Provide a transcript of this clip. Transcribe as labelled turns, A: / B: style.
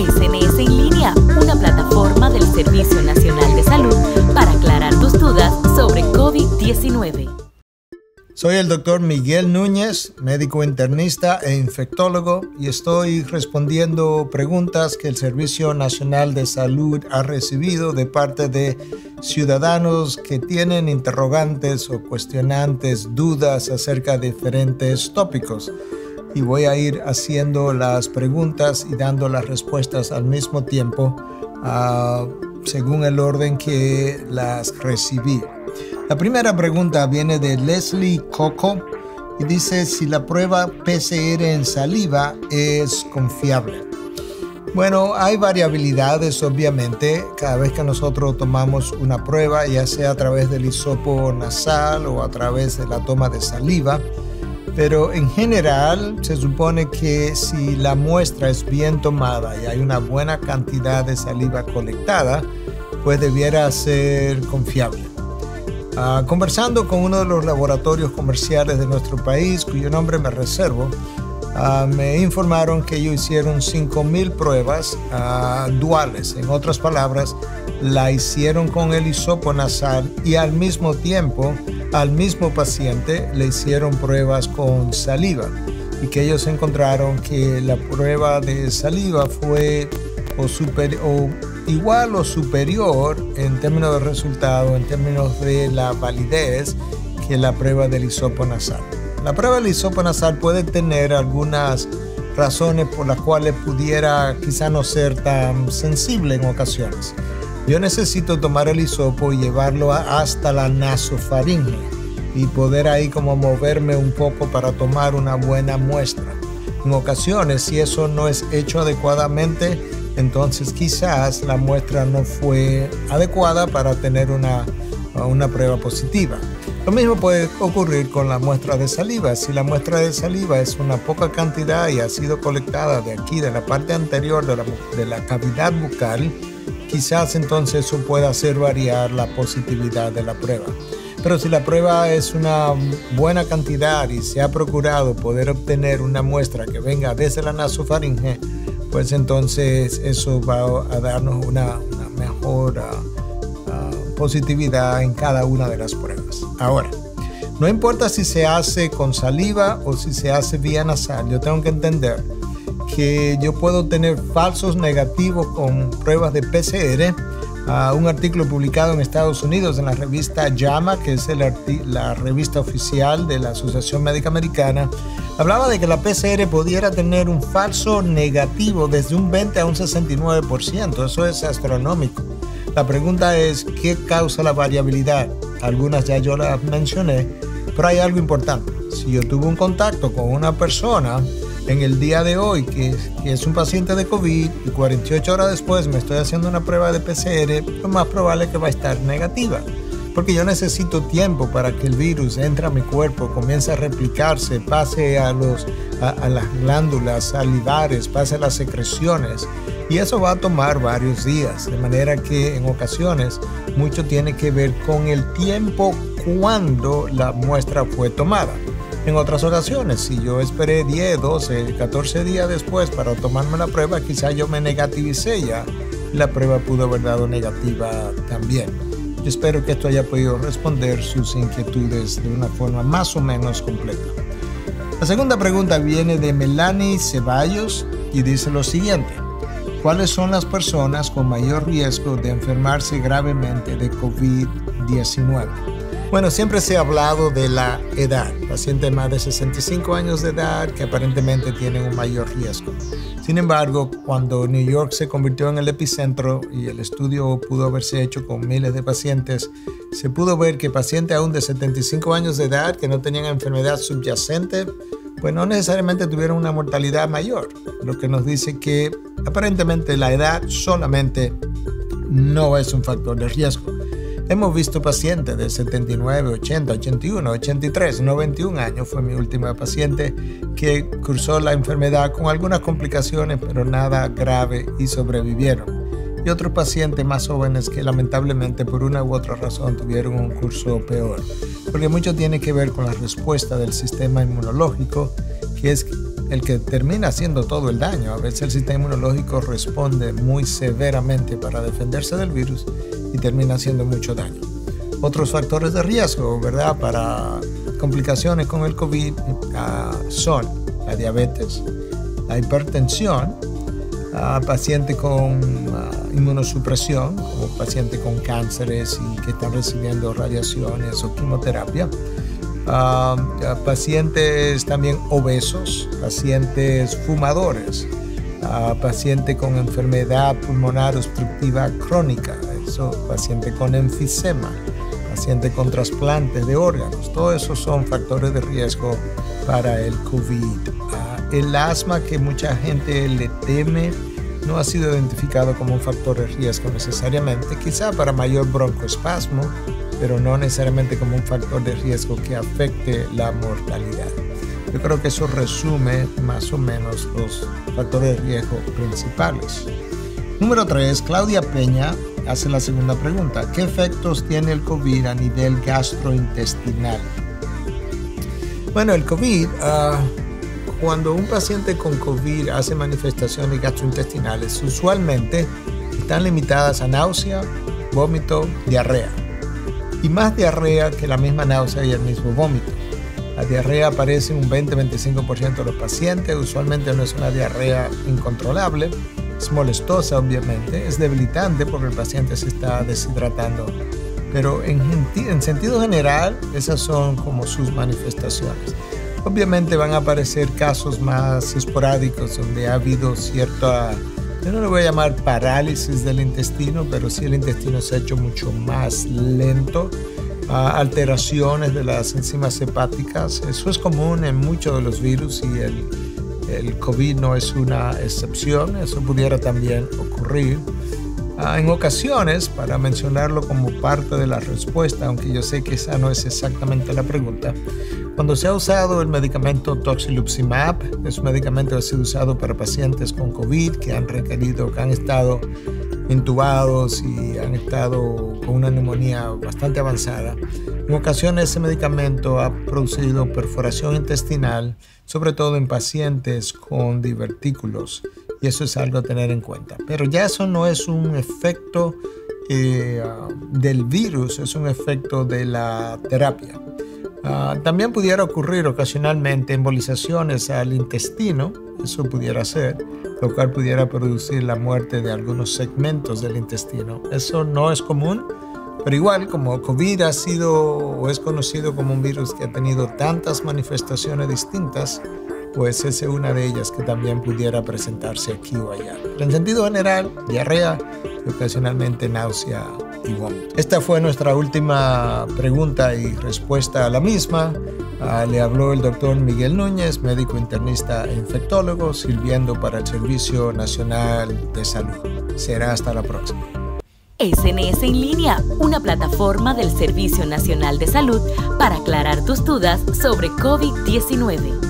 A: SNS en línea, una plataforma del Servicio Nacional de Salud para aclarar tus dudas sobre COVID-19.
B: Soy el doctor Miguel Núñez, médico internista e infectólogo, y estoy respondiendo preguntas que el Servicio Nacional de Salud ha recibido de parte de ciudadanos que tienen interrogantes o cuestionantes, dudas acerca de diferentes tópicos. Y voy a ir haciendo las preguntas y dando las respuestas al mismo tiempo, ah, según el orden que las recibí. La primera pregunta viene de Leslie Coco y dice si la prueba PCR en saliva es confiable. Bueno, hay variabilidades obviamente cada vez que nosotros tomamos una prueba, ya sea a través del hisopo nasal o a través de la toma de saliva, pero en general se supone que si la muestra es bien tomada y hay una buena cantidad de saliva colectada, pues debiera ser confiable. Ah, conversando con uno de los laboratorios comerciales de nuestro país, cuyo nombre me reservo, ah, me informaron que ellos hicieron 5.000 pruebas ah, duales. En otras palabras, la hicieron con el hisopo nasal y al mismo tiempo al mismo paciente le hicieron pruebas con saliva y que ellos encontraron que la prueba de saliva fue o, igual o superior en términos de resultado, en términos de la validez que la prueba del hisopo nasal. La prueba del hisopo nasal puede tener algunas razones por las cuales pudiera quizá no ser tan sensible en ocasiones. Yo necesito tomar el hisopo y llevarlo hasta la nasofaringe y poder ahí como moverme un poco para tomar una buena muestra. En ocasiones, si eso no es hecho adecuadamente, entonces quizás la muestra no fue adecuada para tener una, una prueba positiva. Lo mismo puede ocurrir con la muestra de saliva. Si la muestra de saliva es una poca cantidad y ha sido colectada de aquí, de la parte anterior de la, de la cavidad bucal, quizás entonces eso pueda hacer variar la positividad de la prueba. Pero si la prueba es una buena cantidad y se ha procurado poder obtener una muestra que venga desde la nasofaringe, pues entonces eso va a darnos una, mejor ah, ah, positividad en cada una de las pruebas. Ahora, no importa si se hace con saliva o si se hace vía nasal, yo tengo que entender que yo puedo tener falsos negativos con pruebas de PCR. Uh, un artículo publicado en Estados Unidos en la revista JAMA, que es la revista oficial de la Asociación Médica Americana, hablaba de que la PCR pudiera tener un falso negativo desde un 20 a un 69%. Eso es astronómico. La pregunta es, ¿qué causa la variabilidad? Algunas ya yo las mencioné, pero hay algo importante. Si yo tuve un contacto con una persona en el día de hoy, que, es un paciente de COVID, y 48 horas después me estoy haciendo una prueba de PCR, lo más probable es que va a estar negativa. Porque yo necesito tiempo para que el virus entre a mi cuerpo, comience a replicarse, pase a, los, a, las glándulas salivares, pase a las secreciones. Y eso va a tomar varios días, de manera que en ocasiones mucho tiene que ver con el tiempo cuando la muestra fue tomada. En otras ocasiones, si yo esperé 10, 12, 14 días después para tomarme la prueba, quizá yo me negativicé ya la prueba pudo haber dado negativa también. Yo espero que esto haya podido responder sus inquietudes de una forma más o menos completa. La segunda pregunta viene de Melanie Ceballos y dice lo siguiente. ¿Cuáles son las personas con mayor riesgo de enfermarse gravemente de COVID-19? Bueno, siempre se ha hablado de la edad, pacientes más de 65 años de edad que aparentemente tienen un mayor riesgo. Sin embargo, cuando New York se convirtió en el epicentro y el estudio pudo haberse hecho con miles de pacientes, se pudo ver que pacientes aún de 75 años de edad que no tenían enfermedad subyacente, pues no necesariamente tuvieron una mortalidad mayor, lo que nos dice que aparentemente la edad solamente no es un factor de riesgo. Hemos visto pacientes de 79, 80, 81, 83, 91 años. Fue mi última paciente que cursó la enfermedad con algunas complicaciones, pero nada grave y sobrevivieron. Y otros pacientes más jóvenes que lamentablemente por una u otra razón tuvieron un curso peor. Porque mucho tiene que ver con la respuesta del sistema inmunológico, que es el que termina haciendo todo el daño. A veces el sistema inmunológico responde muy severamente para defenderse del virus y termina haciendo mucho daño. Otros factores de riesgo, ¿verdad? Para complicaciones con el COVID ah, son la diabetes, la hipertensión, a pacientes con ah, inmunosupresión, como pacientes con cánceres y que están recibiendo radiaciones o quimioterapia, a pacientes también obesos, pacientes fumadores, a pacientes con enfermedad pulmonar obstructiva crónica, eso, pacientes con enfisema, pacientes con trasplantes de órganos, todos esos son factores de riesgo para el COVID. Ah, el asma que mucha gente le teme no ha sido identificado como un factor de riesgo necesariamente, quizá para mayor broncoespasmo, pero no necesariamente como un factor de riesgo que afecte la mortalidad. Yo creo que eso resume más o menos los factores de riesgo principales. Número 3. Claudia Peña hace la segunda pregunta. ¿Qué efectos tiene el COVID a nivel gastrointestinal? Bueno, el COVID, uh, cuando un paciente con COVID hace manifestaciones gastrointestinales, usualmente están limitadas a náusea, vómito, diarrea. Y más diarrea que la misma náusea y el mismo vómito. La diarrea aparece en un 20-25% de los pacientes, usualmente no es una diarrea incontrolable, es molestosa obviamente, es debilitante porque el paciente se está deshidratando, pero en, en sentido general esas son como sus manifestaciones. Obviamente van a aparecer casos más esporádicos donde ha habido cierta, yo no le voy a llamar parálisis del intestino, pero sí el intestino se ha hecho mucho más lento, alteraciones de las enzimas hepáticas. Eso es común en muchos de los virus y el, el COVID no es una excepción, eso pudiera también ocurrir. Ah, en ocasiones, para mencionarlo como parte de la respuesta, aunque yo sé que esa no es exactamente la pregunta, cuando se ha usado el medicamento Toxilupsimab, es un medicamento que ha sido usado para pacientes con COVID que han requerido, que han estado intubados y han estado con una neumonía bastante avanzada. En ocasiones ese medicamento ha producido perforación intestinal, sobre todo en pacientes con divertículos, y eso es algo a tener en cuenta. Pero ya eso no es un efecto eh, del virus, es un efecto de la terapia. Ah, también pudiera ocurrir ocasionalmente embolizaciones al intestino, eso pudiera ser, lo cual pudiera producir la muerte de algunos segmentos del intestino. Eso no es común, pero igual como COVID ha sido o es conocido como un virus que ha tenido tantas manifestaciones distintas, pues es una de ellas que también pudiera presentarse aquí o allá. en sentido general, diarrea y ocasionalmente náusea y vómito. Esta fue nuestra última pregunta y respuesta a la misma. Ah, le habló el doctor Miguel Núñez, médico internista e infectólogo, sirviendo para el Servicio Nacional de Salud. Será hasta la próxima.
A: SNS en línea, una plataforma del Servicio Nacional de Salud para aclarar tus dudas sobre COVID-19.